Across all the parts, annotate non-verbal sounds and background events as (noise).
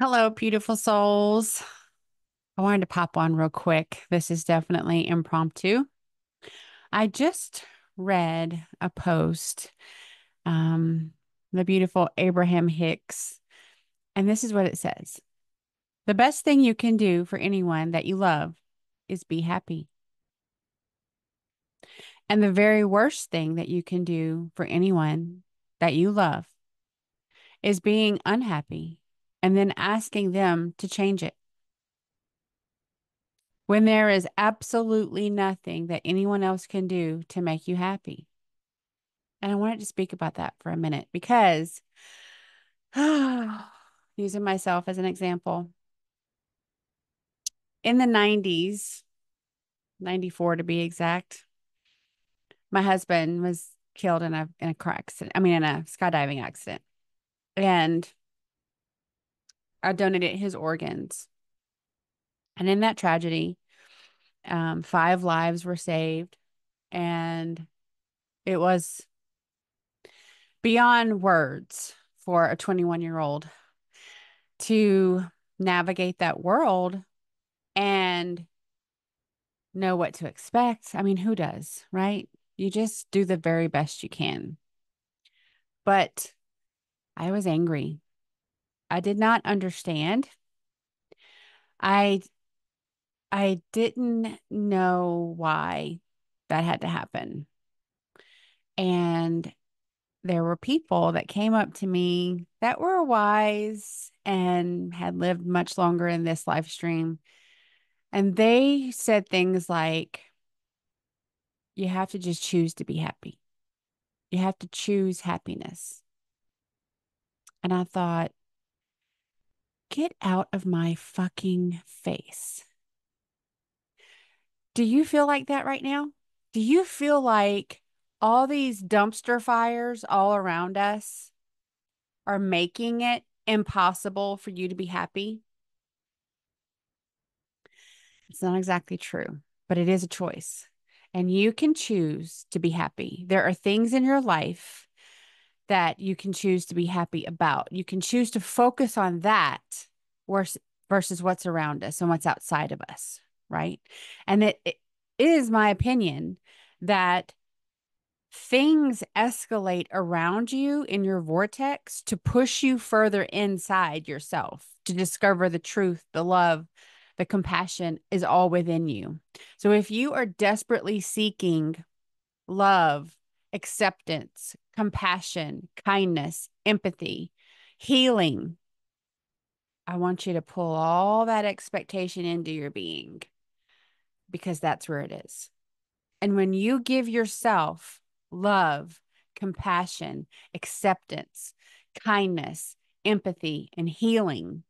Hello, beautiful souls. I wanted to pop on real quick. This is definitely impromptu. I just read a post, um, the beautiful Abraham Hicks, and this is what it says The best thing you can do for anyone that you love is be happy. And the very worst thing that you can do for anyone that you love is being unhappy and then asking them to change it. When there is absolutely nothing that anyone else can do to make you happy. And I wanted to speak about that for a minute because (sighs) using myself as an example, in the 90s, 94 to be exact, my husband was killed in a in a car accident. I mean, in a skydiving accident, and I donated his organs. And in that tragedy, um, five lives were saved, and it was beyond words for a 21 year old to navigate that world and know what to expect. I mean, who does, right? You just do the very best you can. But I was angry. I did not understand. I I didn't know why that had to happen. And there were people that came up to me that were wise and had lived much longer in this live stream. And they said things like, you have to just choose to be happy. You have to choose happiness. And I thought, get out of my fucking face. Do you feel like that right now? Do you feel like all these dumpster fires all around us are making it impossible for you to be happy? It's not exactly true, but it is a choice. And you can choose to be happy. There are things in your life that you can choose to be happy about. You can choose to focus on that versus what's around us and what's outside of us, right? And it, it is my opinion that things escalate around you in your vortex to push you further inside yourself to discover the truth, the love, the compassion is all within you. So if you are desperately seeking love, acceptance, compassion, kindness, empathy, healing, I want you to pull all that expectation into your being because that's where it is. And when you give yourself love, compassion, acceptance, kindness, empathy, and healing,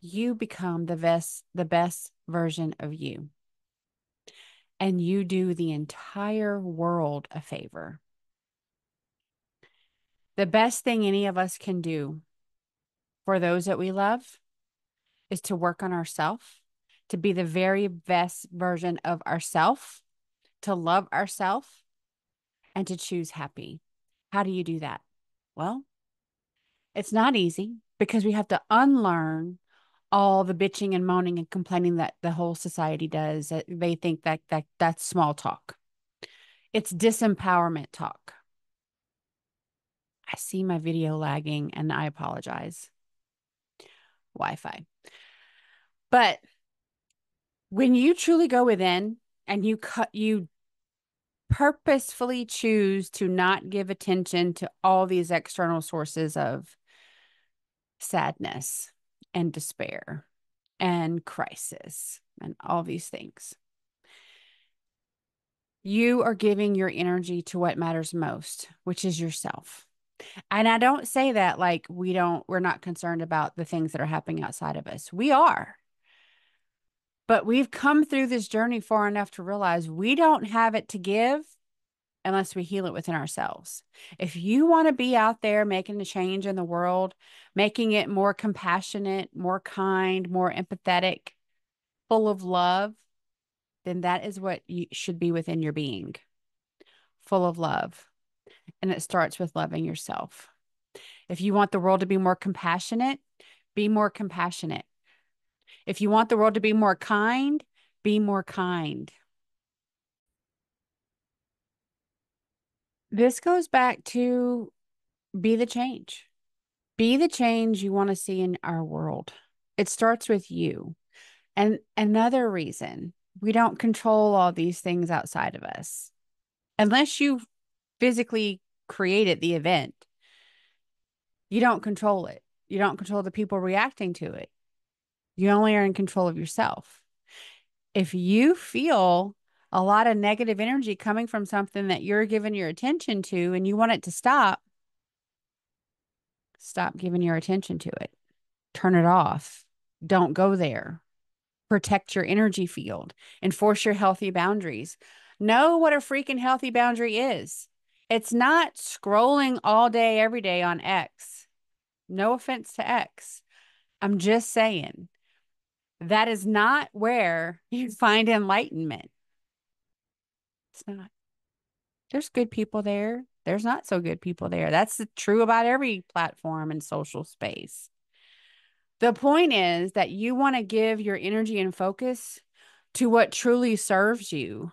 you become the best the best version of you. And you do the entire world a favor. The best thing any of us can do for those that we love is to work on ourselves, to be the very best version of ourselves, to love ourselves, and to choose happy. How do you do that? Well, it's not easy because we have to unlearn all the bitching and moaning and complaining that the whole society does. They think that, that that's small talk. It's disempowerment talk. I see my video lagging and I apologize. Wi Fi. But when you truly go within and you cut, you purposefully choose to not give attention to all these external sources of sadness and despair and crisis and all these things. You are giving your energy to what matters most, which is yourself. And I don't say that like we don't, we're not concerned about the things that are happening outside of us. We are. But we've come through this journey far enough to realize we don't have it to give unless we heal it within ourselves. If you want to be out there making a change in the world, making it more compassionate, more kind, more empathetic, full of love, then that is what you should be within your being full of love. And it starts with loving yourself. If you want the world to be more compassionate, be more compassionate. If you want the world to be more kind, be more kind. This goes back to be the change. Be the change you want to see in our world. It starts with you. And another reason we don't control all these things outside of us. Unless you physically created the event, you don't control it. You don't control the people reacting to it. You only are in control of yourself. If you feel a lot of negative energy coming from something that you're giving your attention to and you want it to stop, stop giving your attention to it. Turn it off. Don't go there. Protect your energy field. Enforce your healthy boundaries. Know what a freaking healthy boundary is. It's not scrolling all day, every day on X. No offense to X. I'm just saying that is not where you (laughs) find enlightenment. It's not. There's good people there. There's not so good people there. That's true about every platform and social space. The point is that you want to give your energy and focus to what truly serves you.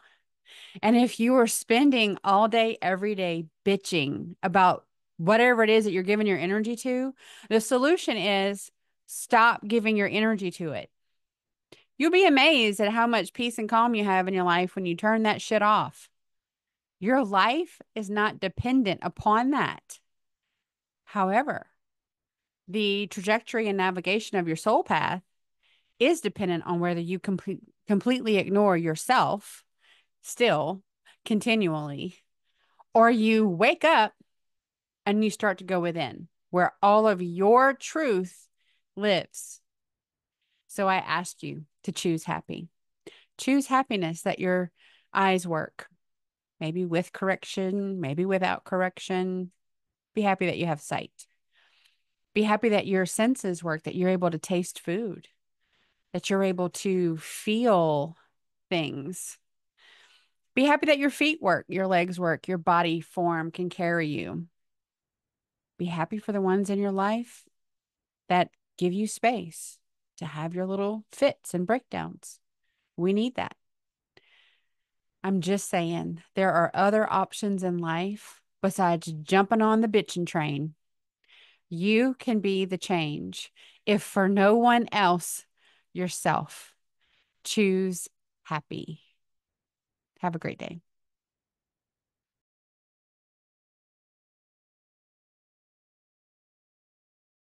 And if you are spending all day, every day bitching about whatever it is that you're giving your energy to, the solution is stop giving your energy to it. You'll be amazed at how much peace and calm you have in your life when you turn that shit off. Your life is not dependent upon that. However, the trajectory and navigation of your soul path is dependent on whether you complete, completely ignore yourself still continually or you wake up and you start to go within where all of your truth lives. So I ask you to choose happy. Choose happiness that your eyes work, maybe with correction, maybe without correction. Be happy that you have sight. Be happy that your senses work, that you're able to taste food, that you're able to feel things. Be happy that your feet work, your legs work, your body form can carry you. Be happy for the ones in your life that give you space to have your little fits and breakdowns. We need that. I'm just saying there are other options in life besides jumping on the bitching train you can be the change. If for no one else, yourself. Choose happy. Have a great day.